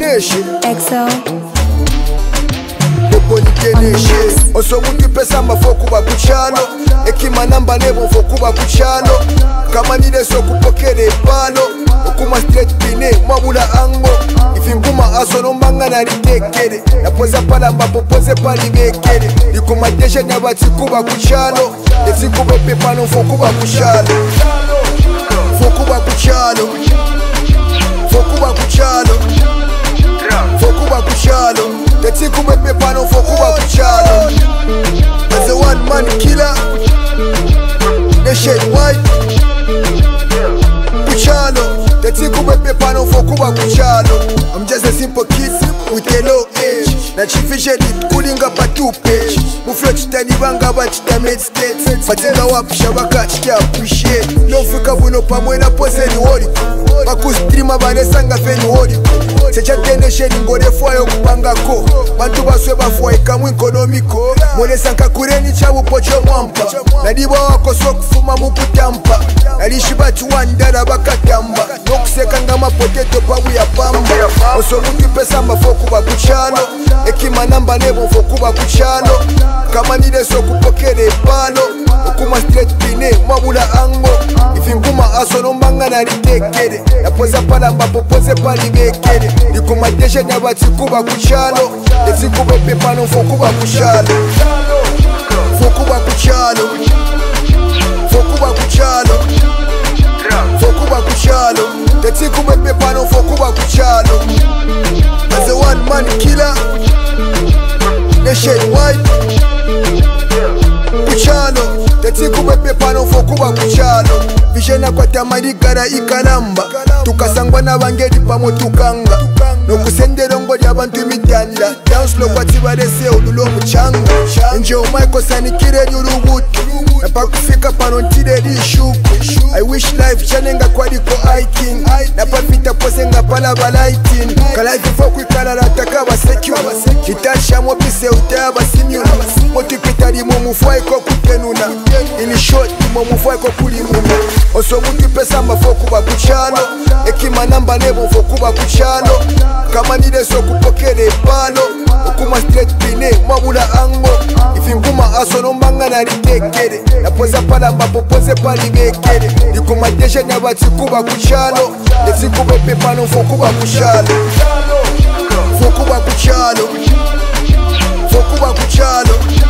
kenishi uboni kenishi osobutipesa mafo kuba kuchalo ekima namba nebovo kuba kuchalo kamanileso kupokere palo okuma stret pine mwabula ango ifinguma aso nombanga nalitekere napoza palamba popoze palibekere likumadesha nyabatikuba kuchalo esikubepepanofo kuba kuchalo vanofokuba kuchalo the one man killer nation wide kuchalo the tiku bebe vanofokuba kuchalo i'm just a simple kid with a low age na chivision kulinga pa two page mufloat tani vanga va chitamed state vatinga wapisha vakatya appreciate no fika vuno pamwe na poseni holiday vakustrima vane sanga feni holiday sechatendesheri ngorefuayo kupangako vantu vaswe vafuai kamwe ikonomiko mulesanka kureni chavupo chomwampa nadiva wakoswa kufuma mukutamba nadishivati wandara vakatamba nokusekanga mapoteto pavuya pamba osonukipesamba fokuva kuchalo ekimanamba nevo fokuva kuchalo kamanideswokupokere palo okumastretpine mavula ango ifinguma asonomanga banaritekere yapoza palamba popoze palibekere ndikumadeshanya batikuba kuchalo esikuba epepano fokuba kuchalo fokuba kuchalo fokuba kuchalo fokuba kuchalo tetikuba epepano fokuba kuchalo as a one man killer nation wide kuchalo tetikuba epepano fokuba kuchalo mishana kwatama rigara ikaramba tukasangwa navangeri pamwe tukanga nokusenderongo ryavantu midanira danslo kwativareseulu lomuchanga njo michael sanikireri urubuto napakufika pano ntireri ishuku i wish life chanenga kwariko iking napapita pose ngapalava litin kalaififa kuikalala takava secula itashamo piseutayavasinula motipita rimwe mufu aiko kutenuna inshot imwe mufu aiko kuli osobundipesama fokuba kuchalo ekimanamba nebo fokuba kuchalo kamanileso okupokere ebalo okuma straight pine mwabula ango ifinguma aso nombanga nalitekere napoza palamba popoze palibekere likumadesha nyabatikuba kuchalo esikuba epepano fokuba kuchalo fokuba kuchalo fokuba kuchalo, fokuba kuchalo.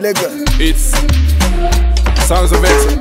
nigga. It's sounds of X.